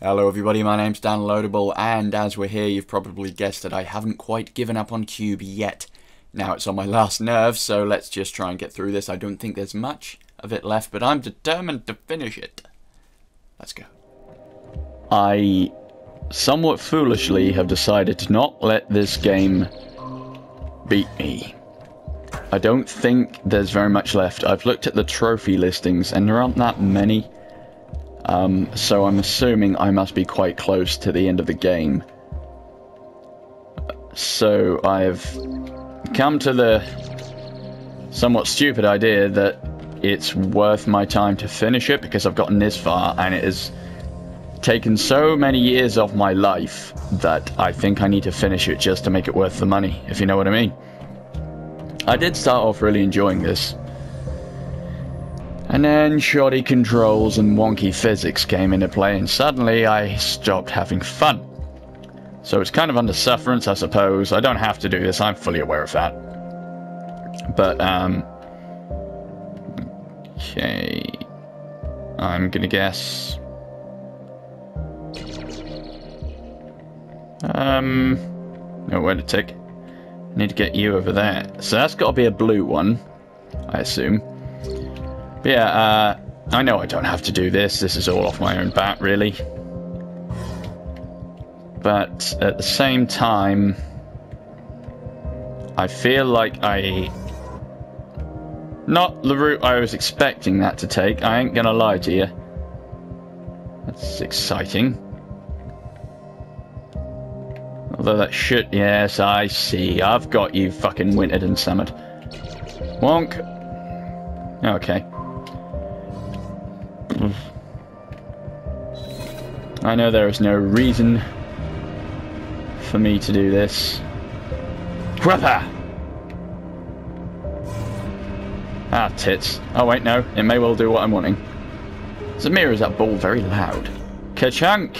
Hello everybody, my name's Danloadable, and as we're here, you've probably guessed that I haven't quite given up on Cube yet. Now it's on my last nerve, so let's just try and get through this. I don't think there's much of it left, but I'm determined to finish it. Let's go. I somewhat foolishly have decided to not let this game beat me. I don't think there's very much left. I've looked at the trophy listings, and there aren't that many. Um, so I'm assuming I must be quite close to the end of the game. So I've come to the somewhat stupid idea that it's worth my time to finish it because I've gotten this far and it has taken so many years of my life that I think I need to finish it just to make it worth the money, if you know what I mean. I did start off really enjoying this. And then shoddy controls and wonky physics came into play, and suddenly I stopped having fun. So it's kind of under sufferance, I suppose. I don't have to do this, I'm fully aware of that. But, um. Okay. I'm gonna guess. Um. No, where to take? Need to get you over there. So that's got to be a blue one, I assume. Yeah, uh, I know I don't have to do this. This is all off my own bat, really. But at the same time, I feel like I... Not the route I was expecting that to take. I ain't gonna lie to you. That's exciting. Although that should... Yes, I see. I've got you fucking wintered and summered. Wonk. Okay. I know there is no reason for me to do this. Grappa! Ah, tits. Oh wait, no. It may well do what I'm wanting. Zamir, is that ball very loud? Ka-chunk!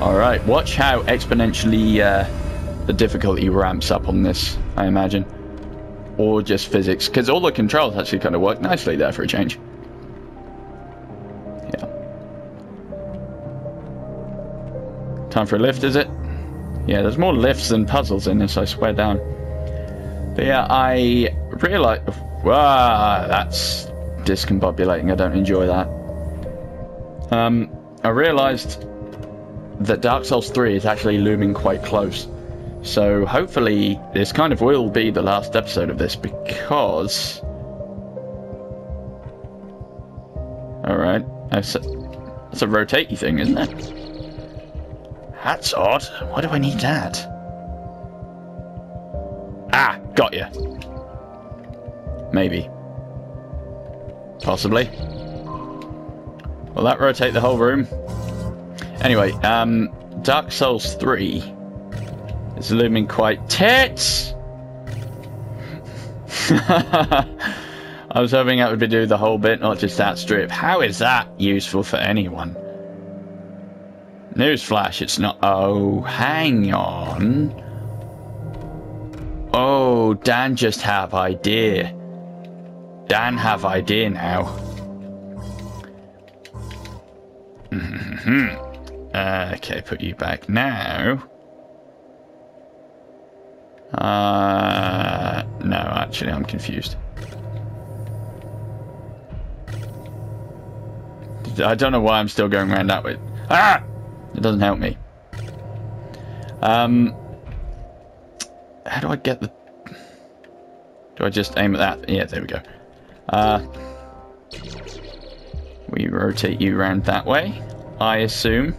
Alright, watch how exponentially uh, the difficulty ramps up on this, I imagine. Or just physics, because all the controls actually kind of work nicely there for a change. Time for a lift, is it? Yeah, there's more lifts than puzzles in this, I swear down. But yeah, I realise... Wow, that's discombobulating. I don't enjoy that. Um, I realised that Dark Souls 3 is actually looming quite close. So hopefully this kind of will be the last episode of this because... Alright, that's a, that's a rotatey thing, isn't it? That's odd. Why do I need that? Ah, got you. Maybe. Possibly. Will that rotate the whole room? Anyway, um, Dark Souls 3 is looming quite tits! I was hoping that would be do the whole bit, not just that strip. How is that useful for anyone? Newsflash, it's not. Oh, hang on. Oh, Dan just have idea. Dan have idea now. uh, okay, put you back now. Uh, no, actually, I'm confused. I don't know why I'm still going around that way. Ah! It doesn't help me. Um, how do I get the... Do I just aim at that? Yeah, there we go. Uh, we rotate you around that way, I assume.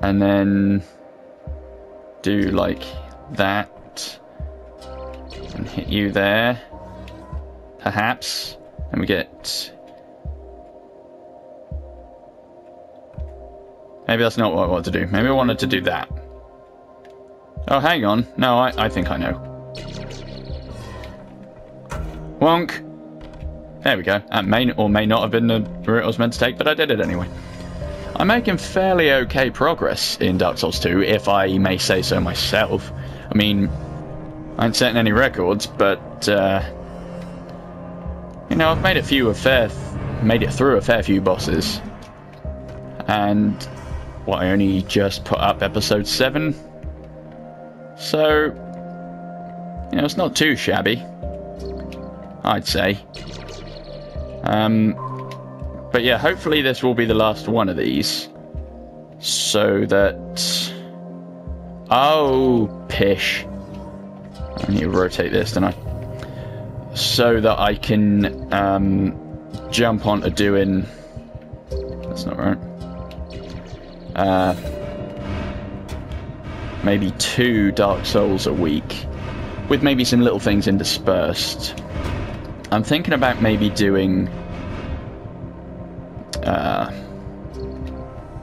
And then do like that. And hit you there. Perhaps. And we get Maybe that's not what I wanted to do. Maybe I wanted to do that. Oh, hang on. No, I, I think I know. Wonk. There we go. That may or may not have been the route I was meant to take, but I did it anyway. I'm making fairly okay progress in Dark Souls 2, if I may say so myself. I mean, I ain't setting any records, but, uh, you know, I've made a few a fair, made it through a fair few bosses. And well, I only just put up episode 7. So, you know, it's not too shabby. I'd say. Um, but yeah, hopefully this will be the last one of these. So that... Oh, pish. I need to rotate this, don't I? So that I can um, jump onto doing... That's not right. Uh, maybe two Dark Souls a week, with maybe some little things interspersed. I'm thinking about maybe doing uh,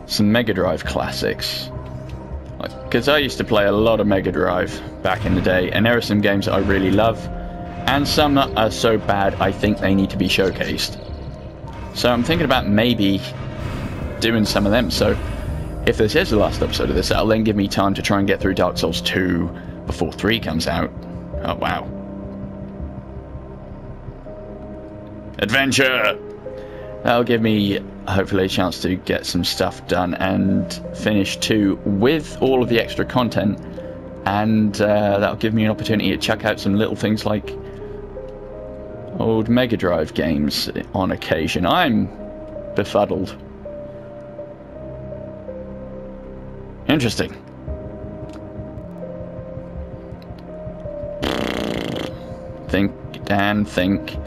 some Mega Drive classics. Because I used to play a lot of Mega Drive back in the day, and there are some games that I really love, and some that are so bad I think they need to be showcased. So I'm thinking about maybe doing some of them. So if this is the last episode of this, that'll then give me time to try and get through Dark Souls 2 before 3 comes out. Oh, wow. Adventure! That'll give me, hopefully, a chance to get some stuff done and finish 2 with all of the extra content. And uh, that'll give me an opportunity to check out some little things like old Mega Drive games on occasion. I'm befuddled. Interesting. Think, Dan, think.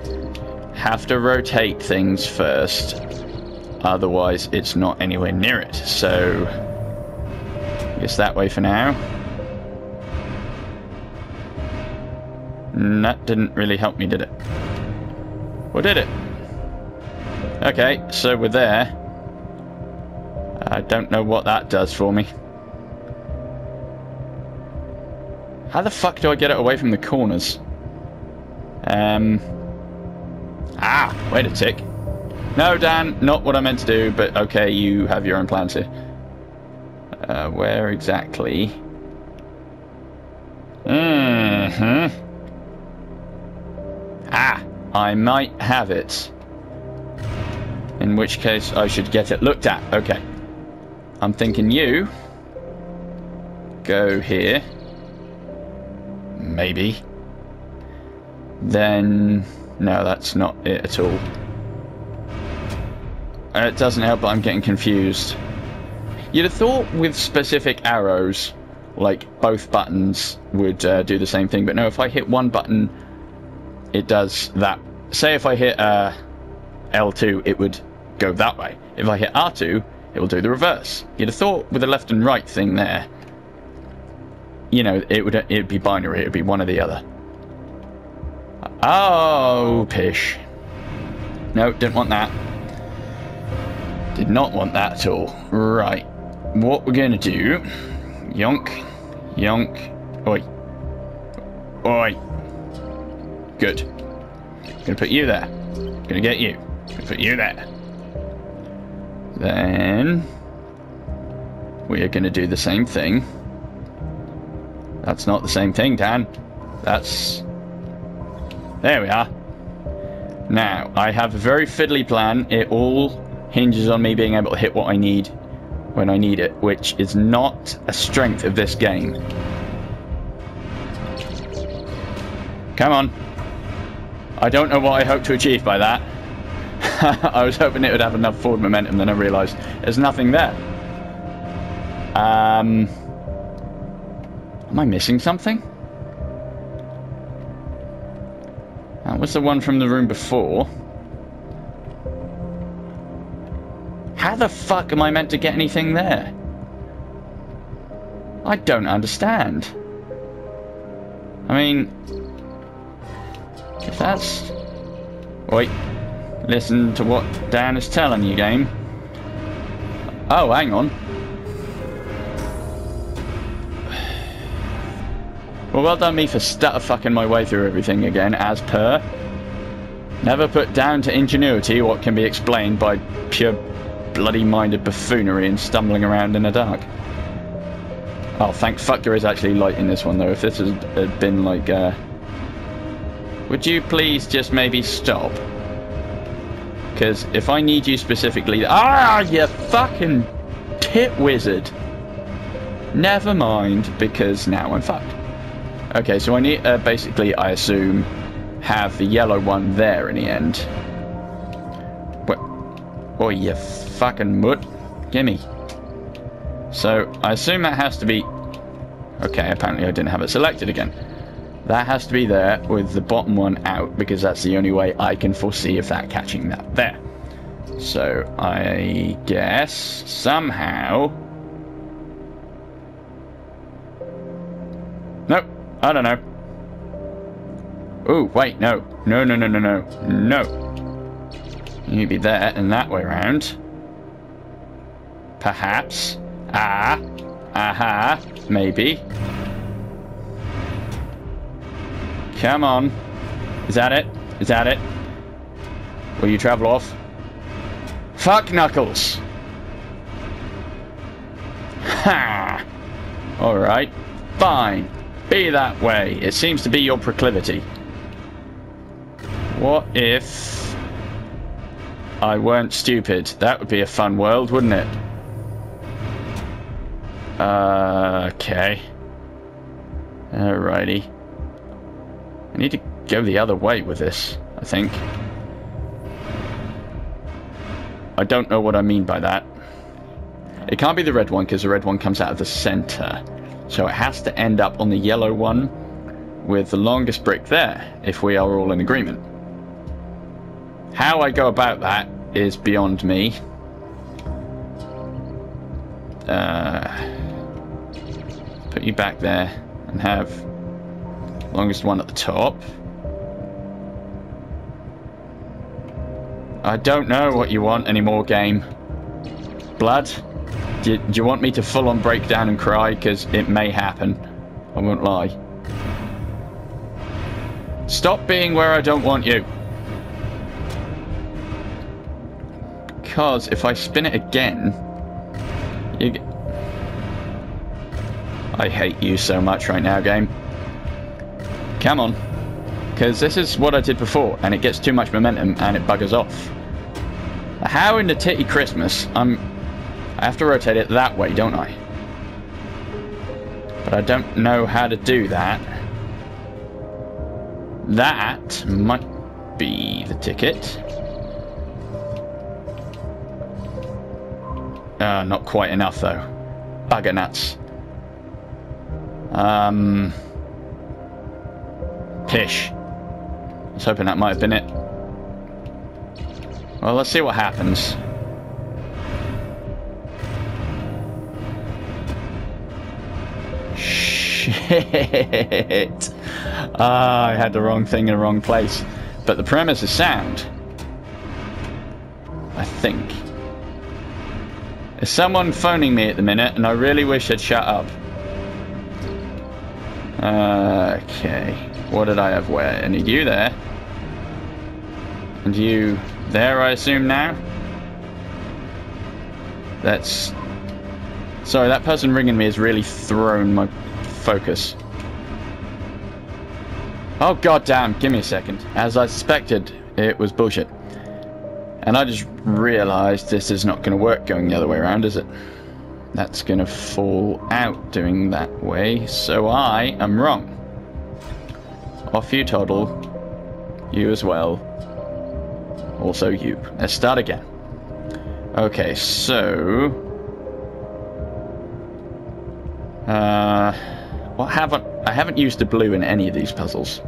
Have to rotate things first. Otherwise, it's not anywhere near it. So, guess that way for now. And that didn't really help me, did it? Or did it? Okay, so we're there. I don't know what that does for me. How the fuck do I get it away from the corners? Um. Ah, wait a tick. No, Dan, not what I meant to do, but okay, you have your own plans here. Uh, where exactly? Mm-hmm. Ah, I might have it. In which case I should get it looked at. Okay. I'm thinking you go here maybe. Then, no, that's not it at all. It doesn't help, but I'm getting confused. You'd have thought with specific arrows, like both buttons would uh, do the same thing, but no, if I hit one button, it does that. Say if I hit uh, L2, it would go that way. If I hit R2, it will do the reverse. You'd have thought with the left and right thing there, you know, it would it'd be binary. It would be one or the other. Oh, pish. No, didn't want that. Did not want that at all. Right. What we're going to do... Yonk. Yonk. Oi. Oi. Good. Gonna put you there. Gonna get you. Gonna put you there. Then... We are going to do the same thing. That's not the same thing, Dan. That's... There we are. Now, I have a very fiddly plan. It all hinges on me being able to hit what I need when I need it, which is not a strength of this game. Come on. I don't know what I hope to achieve by that. I was hoping it would have enough forward momentum, then I realised there's nothing there. Um... Am I missing something? That was the one from the room before. How the fuck am I meant to get anything there? I don't understand. I mean... If that's... Wait. Listen to what Dan is telling you, game. Oh, hang on. Well, well done me for stutter fucking my way through everything again, as per. Never put down to ingenuity what can be explained by pure bloody-minded buffoonery and stumbling around in the dark. Oh, thank fuck there is actually light in this one, though. If this had been like, uh... Would you please just maybe stop? Because if I need you specifically... Ah, you fucking tit wizard. Never mind, because now I'm fucked. Okay, so I need, uh, basically, I assume, have the yellow one there in the end. What? Oh, you fucking mutt. Gimme. So, I assume that has to be... Okay, apparently I didn't have it selected again. That has to be there with the bottom one out because that's the only way I can foresee of that catching that there. So I guess somehow... Nope, I don't know. Oh, wait, no. No, no, no, no, no. No. You'd be there and that way around. Perhaps. Ah. Aha. Maybe. Come on. Is that it? Is that it? Will you travel off? Fuck Knuckles! Ha! Alright. Fine. Be that way. It seems to be your proclivity. What if... I weren't stupid? That would be a fun world, wouldn't it? Uh, okay. Alrighty. I need to go the other way with this, I think. I don't know what I mean by that. It can't be the red one because the red one comes out of the center. So it has to end up on the yellow one with the longest brick there, if we are all in agreement. How I go about that is beyond me. Uh, put you back there and have Longest one at the top. I don't know what you want anymore, game. Blood? Do you, do you want me to full on break down and cry? Because it may happen. I won't lie. Stop being where I don't want you. Because if I spin it again, you... I hate you so much right now, game. Come on. Because this is what I did before, and it gets too much momentum, and it buggers off. How in the titty Christmas, I'm... I have to rotate it that way, don't I? But I don't know how to do that. That might be the ticket. Uh, not quite enough, though. Bugger nuts. Um... Pish. I was hoping that might have been it. Well, let's see what happens. Shit. Ah, I had the wrong thing in the wrong place. But the premise is sound. I think. There's someone phoning me at the minute, and I really wish I'd shut up. Okay. What did I have where? I need you there. And you there, I assume, now? That's... Sorry, that person ringing me has really thrown my focus. Oh, goddamn, give me a second. As I suspected, it was bullshit. And I just realised this is not going to work going the other way around, is it? That's going to fall out doing that way, so I am wrong. Off you total. You as well. Also you. Let's start again. Okay, so... Uh, what haven't... I haven't used the blue in any of these puzzles.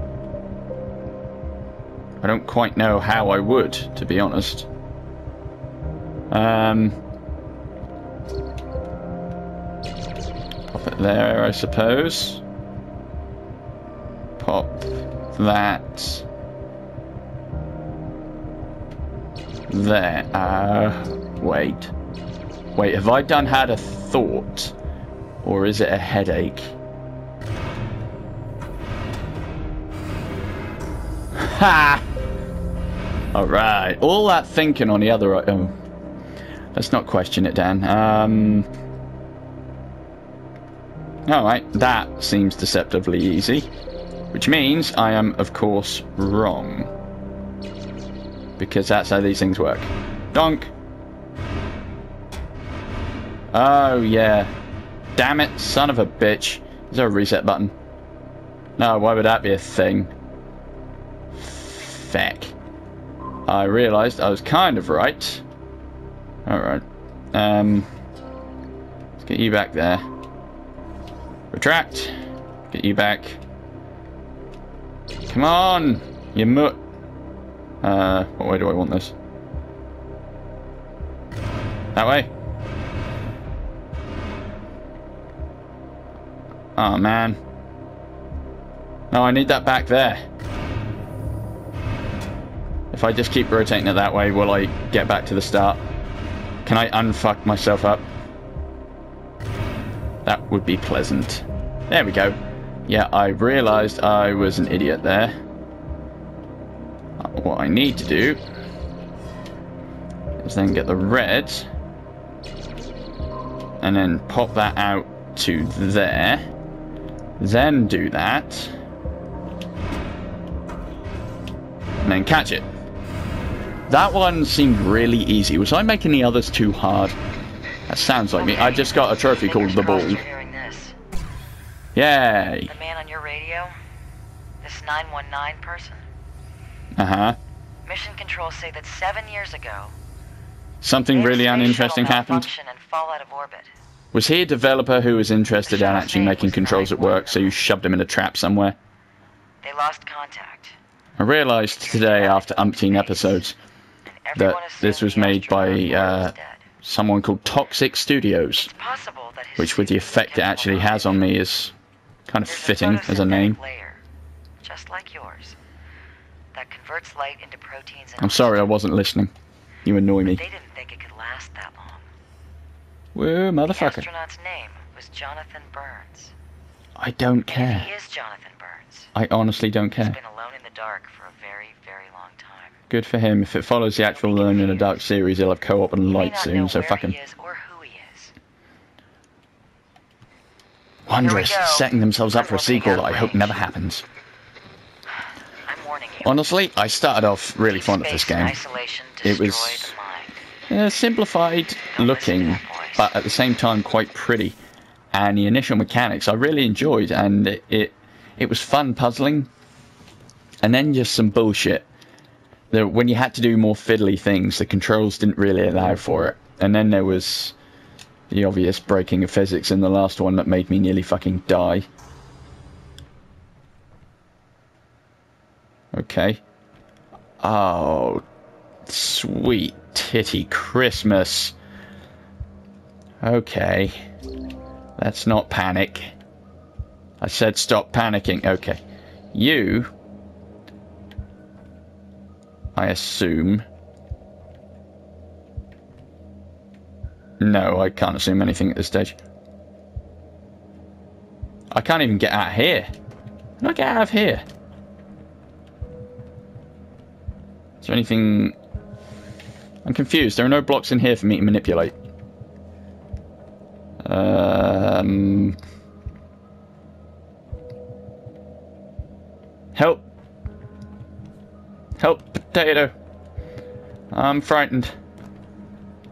I don't quite know how I would, to be honest. Um... Pop it there, I suppose pop that there. Uh, wait. Wait, have I done had a thought? Or is it a headache? Ha! Alright. All that thinking on the other... Oh, let's not question it, Dan. Um... Alright, that seems deceptively easy. Which means I am, of course, wrong. Because that's how these things work. Donk! Oh, yeah. Damn it, son of a bitch. Is there a reset button? No, why would that be a thing? Feck. I realised I was kind of right. Alright. Um, let's get you back there. Retract. Get you back. Come on! You mutt. Uh, what way do I want this? That way? Oh, man. No, I need that back there. If I just keep rotating it that way, will I get back to the start? Can I unfuck myself up? That would be pleasant. There we go. Yeah, I realised I was an idiot there. Uh, what I need to do is then get the red and then pop that out to there. Then do that. And then catch it. That one seemed really easy. Was I making the others too hard? That sounds like me. I just got a trophy called the ball. Yay! The man on your radio? This 919 person? Uh-huh. Mission control say that seven years ago... Something really uninteresting happened? And fall out of orbit. Was he a developer who was interested in actually making controls at work, so you shoved him in a trap somewhere? They lost contact. I realised today, after umpteen episodes, that this was made by uh, someone called Toxic Studios, which with the effect it actually has on me is kind of fitting as a name. Just like yours, that converts light into proteins I'm sorry I wasn't listening. You annoy me. They didn't think it could last that long. Whoa, motherfucker. The astronaut's name was Jonathan Burns. I don't care. He is Jonathan Burns. I honestly don't care. He's been alone in the dark for a very, very long time. Good for him. If it follows the actual Alone in the Dark series, he'll have co-op and light soon, so fuck him. He is or who he is. Wondrous, Here we go. setting themselves up for a sequel that I hope never happens. I'm warning you. Honestly, I started off really fond of this game. It was- destroy the mind. Uh, simplified looking, but at the same time quite pretty. And the initial mechanics I really enjoyed, and it, it it was fun puzzling. And then just some bullshit. When you had to do more fiddly things, the controls didn't really allow for it. And then there was the obvious breaking of physics in the last one that made me nearly fucking die. Okay. Oh, Sweet titty Christmas. Okay. Let's not panic. I said stop panicking. Okay. You, I assume. No, I can't assume anything at this stage. I can't even get out here. Can I get out of here? Is there anything... I'm confused. There are no blocks in here for me to manipulate. Um... Help! Help, potato! I'm frightened.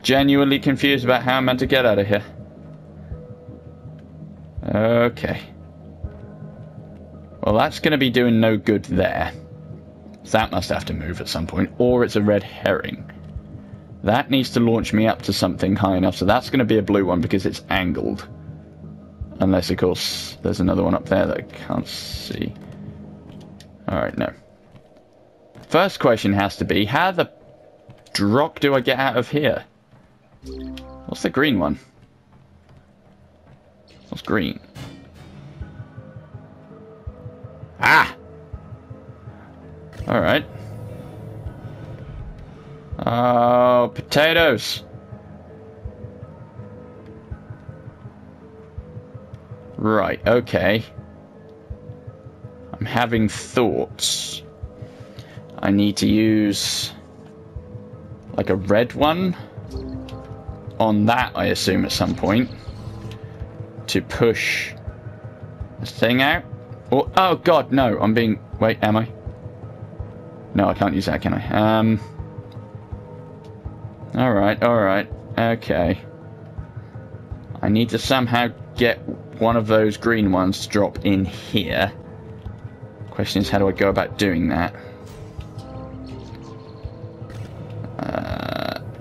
Genuinely confused about how I'm meant to get out of here. Okay. Well, that's going to be doing no good there. That must have to move at some point, or it's a red herring. That needs to launch me up to something high enough, so that's going to be a blue one because it's angled. Unless, of course, there's another one up there that I can't see. Alright, no. First question has to be, how the drop do I get out of here? What's the green one? What's green? Ah! Alright. Oh, potatoes. Right, okay. I'm having thoughts. I need to use like a red one on that, I assume, at some point to push the thing out. Oh god, no, I'm being. Wait, am I? No, I can't use that, can I? Um. Alright, alright. Okay. I need to somehow get one of those green ones to drop in here. Question is, how do I go about doing that?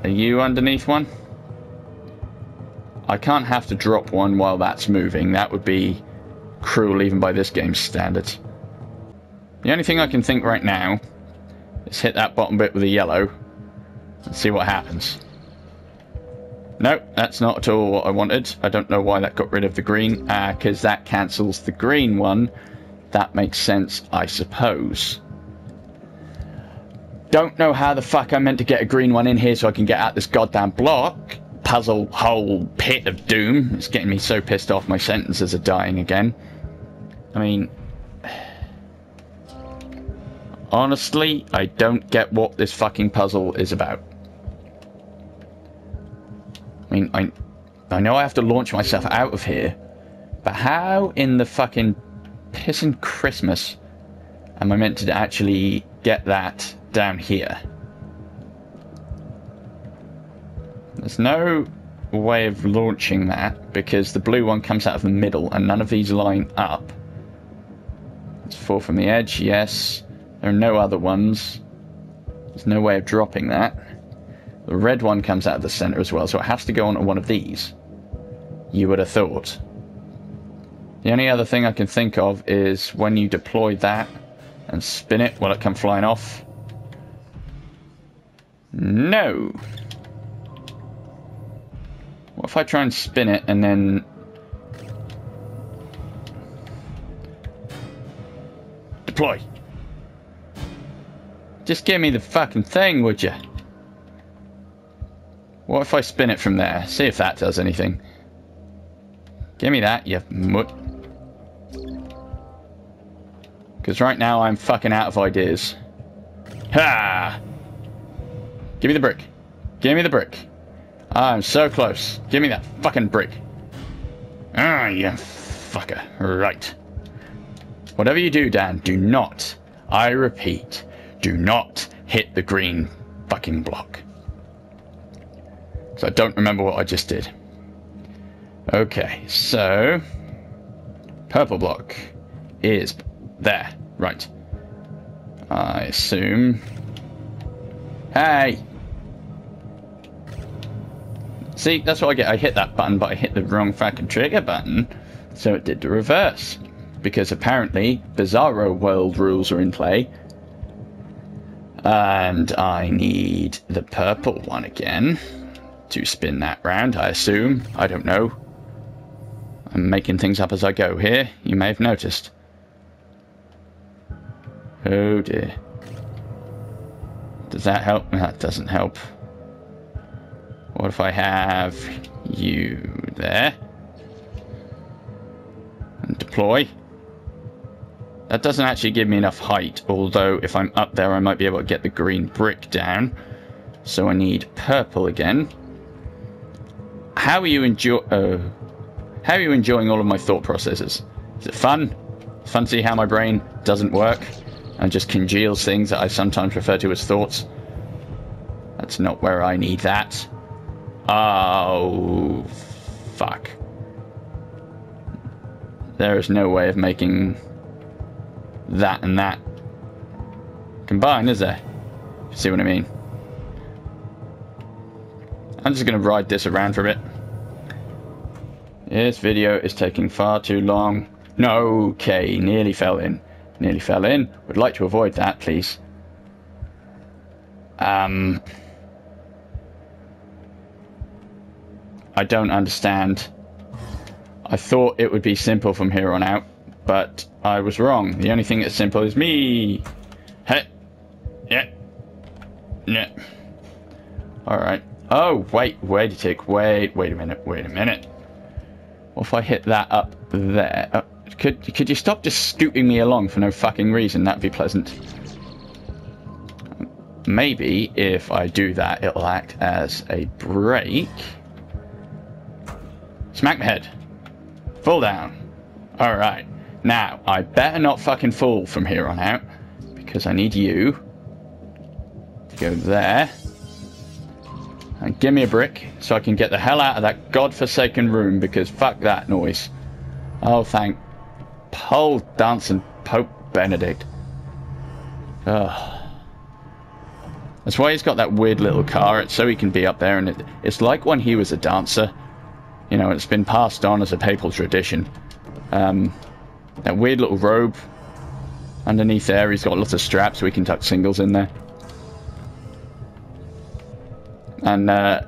Are you underneath one? I can't have to drop one while that's moving. That would be cruel even by this game's standards. The only thing I can think right now is hit that bottom bit with a yellow and see what happens. No, that's not at all what I wanted. I don't know why that got rid of the green, because uh, that cancels the green one. That makes sense, I suppose. Don't know how the fuck I'm meant to get a green one in here so I can get out this goddamn block. Puzzle hole pit of doom. It's getting me so pissed off my sentences are dying again. I mean... Honestly, I don't get what this fucking puzzle is about. I mean, I, I know I have to launch myself out of here, but how in the fucking pissing Christmas am I meant to actually get that down here? There's no way of launching that because the blue one comes out of the middle and none of these line up. It's four from the edge, yes. There are no other ones. There's no way of dropping that. The red one comes out of the center as well, so it has to go onto one of these. You would have thought. The only other thing I can think of is when you deploy that and spin it, will it come flying off? No. What if I try and spin it and then... Deploy. Just give me the fucking thing, would you? What if I spin it from there? See if that does anything. Give me that, you mutt. Because right now I'm fucking out of ideas. Ha! Give me the brick. Give me the brick. I'm so close. Give me that fucking brick. Ah, you fucker. Right. Whatever you do, Dan, do not, I repeat, do not hit the green fucking block. So I don't remember what I just did. Okay, so... Purple block is there. Right. I assume... Hey! See, that's what I get. I hit that button, but I hit the wrong fucking trigger button. So it did the reverse. Because apparently, Bizarro World rules are in play. And I need the purple one again to spin that round, I assume. I don't know. I'm making things up as I go here. You may have noticed. Oh dear. Does that help? That doesn't help. What if I have you there? And deploy. That doesn't actually give me enough height, although if I'm up there I might be able to get the green brick down. So I need purple again how are you enjoy? Uh, how are you enjoying all of my thought processes? Is it fun? Fun to see how my brain doesn't work and just congeals things that I sometimes refer to as thoughts. That's not where I need that. Oh, fuck. There is no way of making that and that combine, is there? See what I mean? I'm just going to ride this around for a bit. This video is taking far too long. No, okay, nearly fell in. Nearly fell in. Would like to avoid that, please. Um... I don't understand. I thought it would be simple from here on out, but I was wrong. The only thing that's simple is me. Hey. Yeah. Yeah. Alright. Oh, wait, wait a tick. Wait, wait a minute, wait a minute. What if I hit that up there? Uh, could, could you stop just scooting me along for no fucking reason? That'd be pleasant. Maybe if I do that, it'll act as a brake. Smack my head. Fall down. Alright. Now, I better not fucking fall from here on out. Because I need you to go there. And give me a brick so I can get the hell out of that godforsaken room because fuck that noise. Oh, thank pole dancing Pope Benedict. Ugh. That's why he's got that weird little car, it's so he can be up there, and it, it's like when he was a dancer. You know, it's been passed on as a papal tradition. Um, that weird little robe underneath there, he's got lots of straps so he can tuck singles in there. And uh,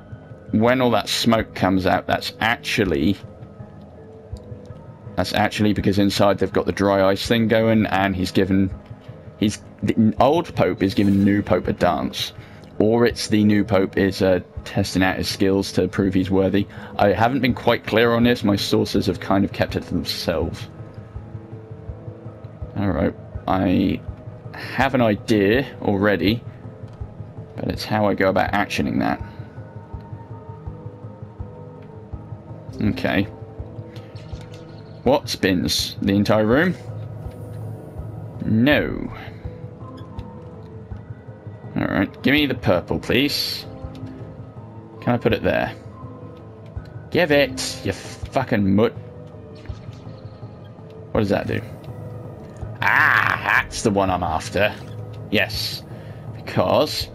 when all that smoke comes out, that's actually that's actually because inside they've got the dry ice thing going, and he's given he's the old pope is giving new pope a dance, or it's the new pope is uh, testing out his skills to prove he's worthy. I haven't been quite clear on this. My sources have kind of kept it to themselves. All right, I have an idea already, but it's how I go about actioning that. Okay. What spins? The entire room? No. Alright, give me the purple, please. Can I put it there? Give it, you fucking mutt. What does that do? Ah, that's the one I'm after. Yes. Because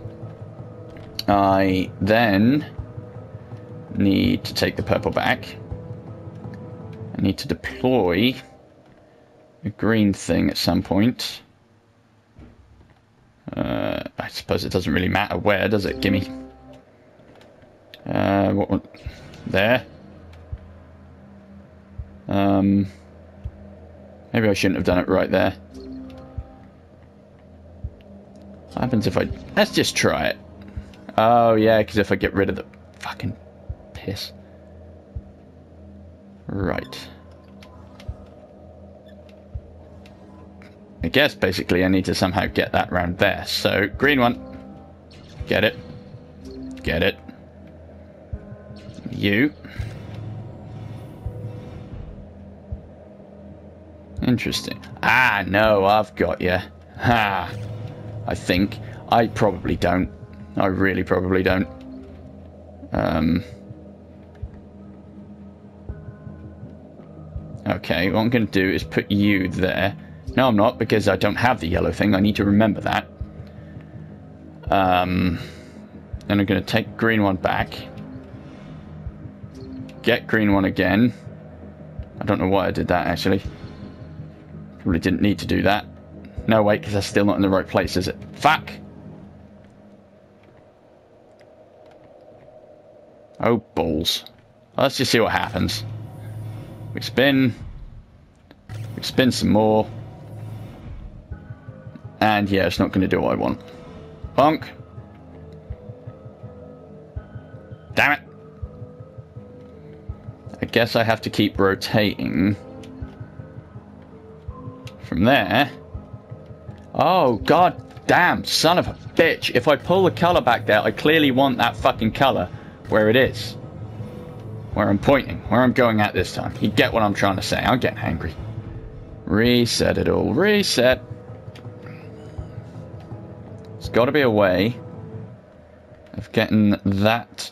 I then need to take the purple back. I need to deploy a green thing at some point. I suppose it doesn't really matter where, does it? Gimme. Uh, what, what? There. Um, maybe I shouldn't have done it right there. What happens if I... Let's just try it. Oh, yeah, because if I get rid of the fucking piss. Right. I guess basically I need to somehow get that round there. So, green one. Get it. Get it. You. Interesting. Ah, no, I've got you. Ha! I think. I probably don't. I really probably don't. Um... Okay, what I'm going to do is put you there. No, I'm not, because I don't have the yellow thing. I need to remember that. Um, then I'm going to take green one back. Get green one again. I don't know why I did that, actually. Probably didn't need to do that. No, wait, because that's still not in the right place, is it? Fuck! Oh, balls. Let's just see what happens. We spin. We spin some more. And yeah, it's not going to do what I want. Bonk. Damn it. I guess I have to keep rotating. From there. Oh, god damn, son of a bitch. If I pull the colour back there, I clearly want that fucking colour where it is. Where I'm pointing, where I'm going at this time. You get what I'm trying to say. I'm getting angry. Reset it all. Reset. There's got to be a way of getting that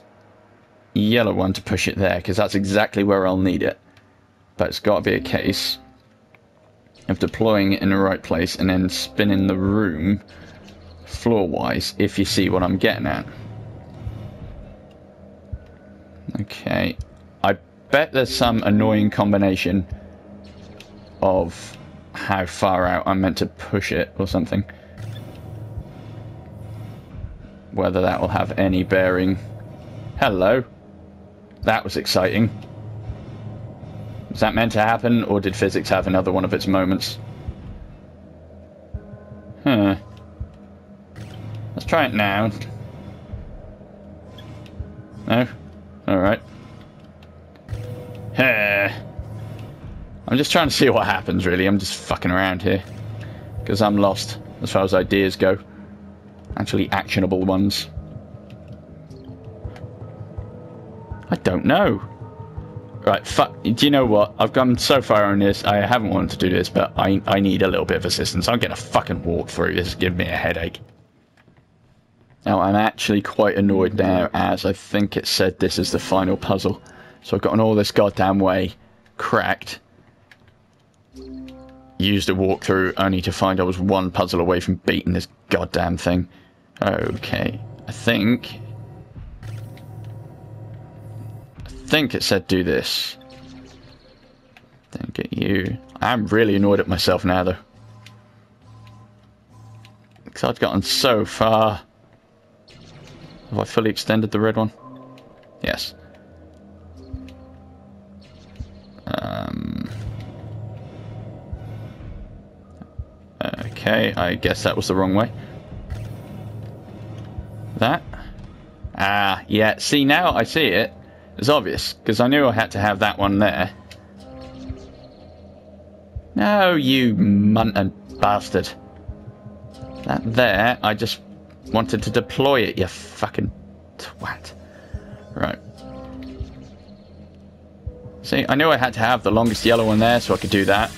yellow one to push it there, because that's exactly where I'll need it. But it's got to be a case of deploying it in the right place and then spinning the room floor-wise, if you see what I'm getting at. Okay. I bet there's some annoying combination of how far out I'm meant to push it or something. Whether that will have any bearing. Hello. That was exciting. Was that meant to happen, or did physics have another one of its moments? Huh. Let's try it now. No? Alright. I'm just trying to see what happens, really. I'm just fucking around here. Because I'm lost, as far as ideas go. Actually actionable ones. I don't know. Right, fuck. Do you know what? I've gone so far on this. I haven't wanted to do this, but I, I need a little bit of assistance. I'm going to fucking walk through. This is giving me a headache. Now, I'm actually quite annoyed now, as I think it said this is the final puzzle. So I've gotten all this goddamn way cracked. Used a walkthrough only to find I was one puzzle away from beating this goddamn thing. Okay, I think... I think it said do this. Then get you. I'm really annoyed at myself now, though. Because I've gotten so far. Have I fully extended the red one? Yes. Um, okay, I guess that was the wrong way. That? Ah, yeah. See, now I see it. It's obvious, because I knew I had to have that one there. No, you muntin bastard. That there, I just wanted to deploy it, you fucking twat. Right. See, I knew I had to have the longest yellow one there so I could do that.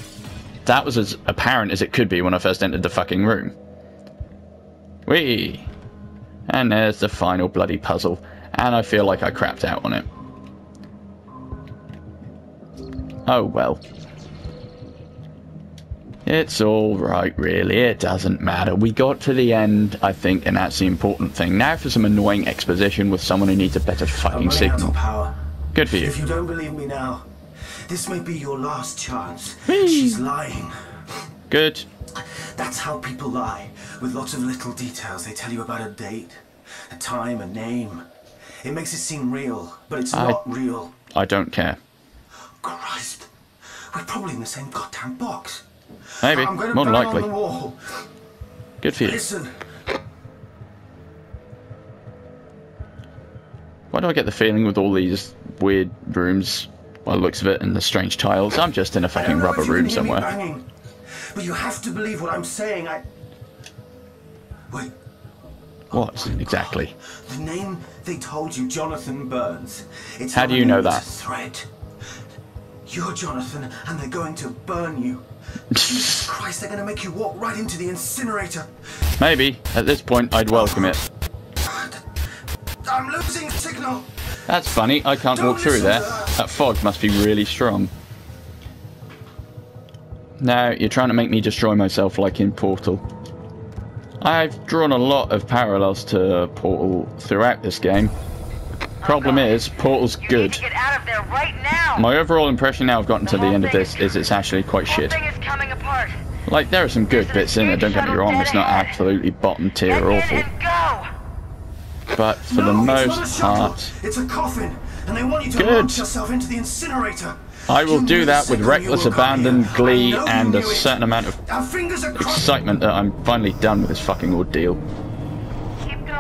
That was as apparent as it could be when I first entered the fucking room. Whee! And there's the final bloody puzzle. And I feel like I crapped out on it. Oh well. It's alright, really. It doesn't matter. We got to the end, I think, and that's the important thing. Now for some annoying exposition with someone who needs a better fucking signal. Power. Good for you. If you don't believe me now, this may be your last chance. Whee! She's lying. Good. That's how people lie, with lots of little details. They tell you about a date, a time, a name. It makes it seem real, but it's I- not real. I don't care. Christ, we're probably in the same goddamn box. Maybe. I'm going to More than likely. on the wall. Good for you. Listen, Why do I get the feeling with all these weird rooms, by the looks of it, and the strange tiles, I'm just in a fucking rubber room can hear me somewhere. banging, but you have to believe what I'm saying. I. Wait. What, exactly? The name they told you, Jonathan Burns. It's How do you know that? Threat. You're Jonathan, and they're going to burn you. Jesus Christ, they're going to make you walk right into the incinerator. Maybe. At this point, I'd welcome it. I'm losing signal. That's funny, I can't walk through there. That fog must be really strong. Now, you're trying to make me destroy myself like in Portal. I've drawn a lot of parallels to Portal throughout this game. Problem is, Portal's You good. get out of there right now. My overall impression now I've gotten to the end of this is it's actually quite shit. thing is apart. Like, there are some good bits in it, don't get me wrong, it's not absolutely bottom tier or awful. But for no, the it's not a most shuttle. part, It's a coffin, and they want you to Good. launch yourself into the incinerator. I will do that with reckless you woke up abandon. Glee, and a certain amount of Our fingers are crossed. excitement that I'm finally done with this fucking ordeal.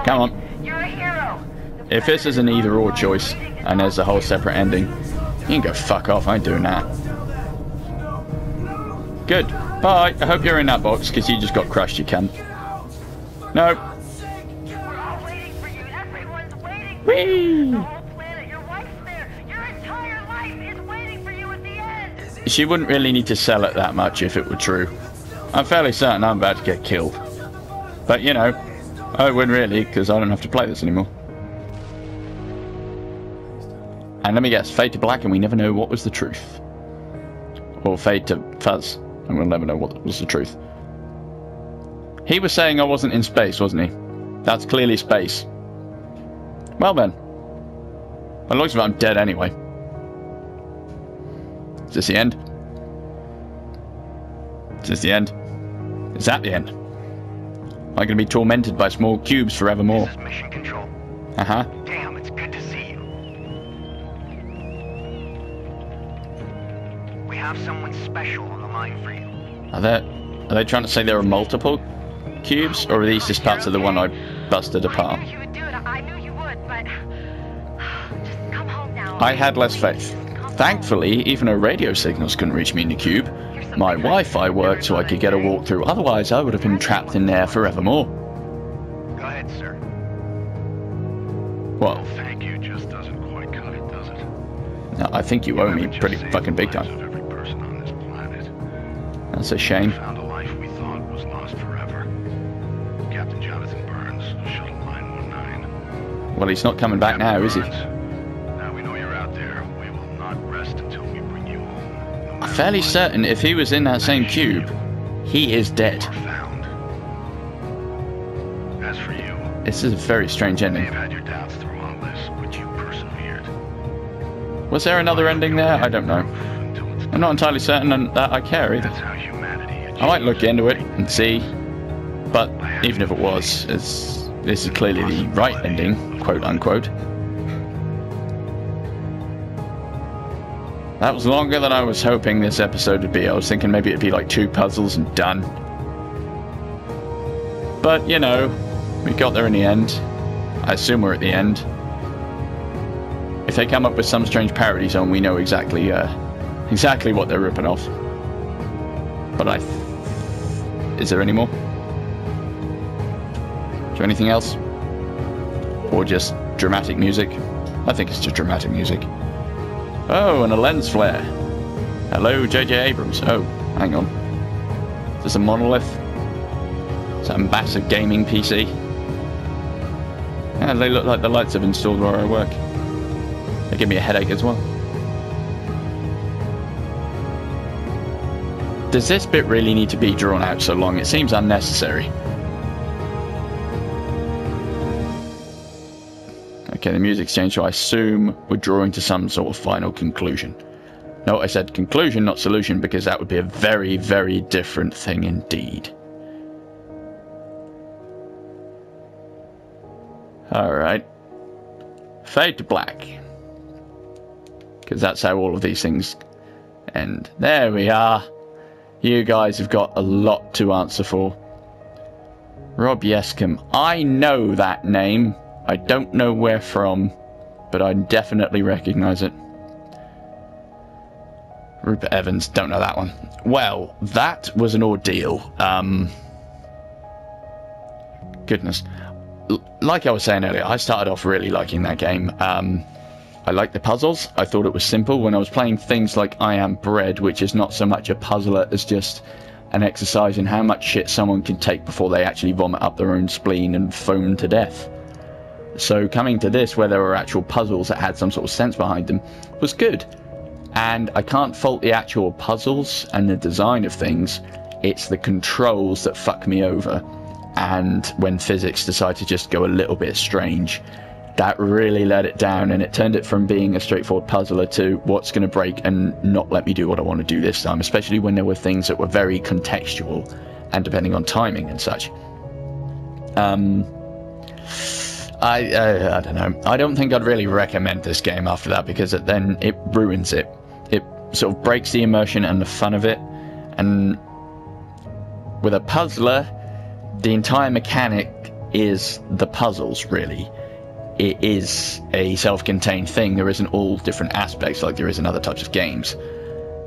Come on. You're a hero. If this is an either or choice, and there's a whole separate ending, you can go fuck off, I ain't doing that. Good. Bye. I hope you're in that box, because you just got crushed, you can. No. We're She wouldn't really need to sell it that much if it were true. I'm fairly certain I'm about to get killed. But, you know, I wouldn't really, because I don't have to play this anymore. And let me guess, fade to black and we never know what was the truth. Or fade to fuzz and we'll never know what was the truth. He was saying I wasn't in space, wasn't he? That's clearly space. Well then. By the looks of it, I'm dead anyway. Is this the end? Is this the end? Is that the end? Am I going to be tormented by small cubes forevermore? This is Mission Control. Uh huh. Damn, it's good to see you. We have someone special on the line for you. Are there? Are they trying to say there are multiple cubes, or are these just parts of the one I busted apart? I knew you would do it. I knew you would, but just come home now. I had less faith. Thankfully, even her radio signals couldn't reach me in the cube. My Wi-Fi worked so I could get a walkthrough. Otherwise, I would have been trapped in there forevermore. Go ahead, sir. Well, Thank you just doesn't quite cut it, does it? no, I think you owe me pretty fucking big time. Every person on this planet. That's a shame. Found a life we thought was lost forever. Captain Jonathan Burns, Shuttle Line Well, he's not coming back now, is he? Fairly certain if he was in that same cube, he is dead. As for you, This is a very strange ending. have had your doubts through all this, but you persevered. Was there another ending there? I don't know. I'm not entirely certain that I care either. That's how humanity I might look into it and see, but even if it was, it's, this is clearly the right ending, quote unquote. That was longer than I was hoping this episode would be. I was thinking maybe it'd be like two puzzles and done. But, you know, we got there in the end. I assume we're at the end. If they come up with some strange parody song, we know exactly, uh, exactly what they're ripping off. But I is there any more? Is there anything else? Or just dramatic music? I think it's just dramatic music. Oh, and a lens flare. Hello, J.J. Abrams. Oh, hang on. Is this a monolith? Is that a massive gaming PC? Yeah, they look like the lights have installed where I work. They give me a headache as well. Does this bit really need to be drawn out so long? It seems unnecessary. Okay, the music's changed, so I assume we're drawing to some sort of final conclusion. No, I said conclusion, not solution, because that would be a very, very different thing indeed. Alright. Fade to black. Because that's how all of these things end. There we are. You guys have got a lot to answer for. Rob Yescombe. I know that name. I don't know where from, but I definitely recognize it. Rupert Evans, don't know that one. Well, that was an ordeal. Um, goodness. L- like I was saying earlier, I started off really liking that game. Um, I liked the puzzles. I thought it was simple. When I was playing things like I Am Bread, which is not so much a puzzler as just an exercise in how much shit someone can take before they actually vomit up their own spleen and foam to death. So coming to this, where there were actual puzzles that had some sort of sense behind them, was good. And I can't fault the actual puzzles and the design of things. It's the controls that fuck me over. And when physics decide to just go a little bit strange, that really let it down and it turned it from being a straightforward puzzler to what's going to break and not let me do what I want to do this time, especially when there were things that were very contextual and depending on timing and such. Um, I, uh, I don't know. I don't think I'd really recommend this game after that because it, then it ruins it. It sort of breaks the immersion and the fun of it. And with a puzzler, the entire mechanic is the puzzles, really. It is a self contained thing. There isn't all different aspects like there is in other types of games.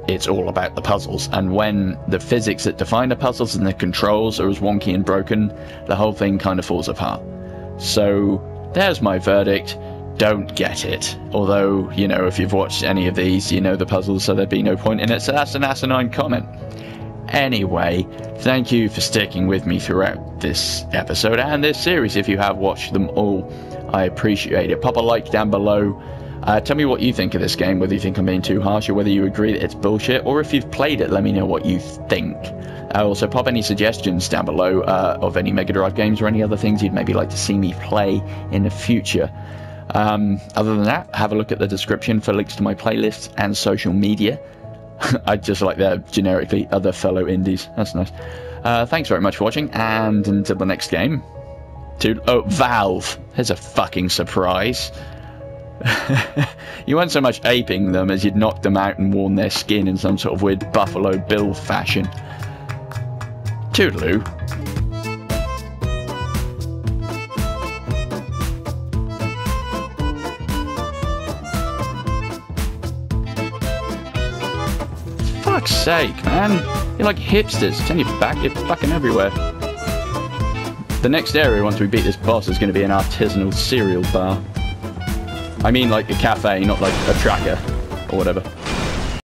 It's all about the puzzles. And when the physics that define the puzzles and the controls are as wonky and broken, the whole thing kind of falls apart. So there's my verdict. Don't get it. Although, you know, if you've watched any of these, you know the puzzles, so there'd be no point in it. So that's an asinine comment. Anyway, thank you for sticking with me throughout this episode and this series. If you have watched them all, I appreciate it. Pop a like down below. Uh, tell me what you think of this game, whether you think I'm being too harsh or whether you agree that it's bullshit, or if you've played it, let me know what you think. Uh, also, pop any suggestions down below uh, of any Mega Drive games or any other things you'd maybe like to see me play in the future. Um, other than that, have a look at the description for links to my playlists and social media. I just like that generically other fellow indies. That's nice. Uh, thanks very much for watching, and until the next game. To oh, Valve. There's a fucking surprise. you weren't so much aping them as you'd knocked them out and worn their skin in some sort of weird Buffalo Bill fashion. Toodaloo. Fuck's sake, man. You're like hipsters. Turn your back, you're fucking everywhere. The next area once we beat this boss is going to be an artisanal cereal bar. I mean like a cafe, not like a tracker or whatever.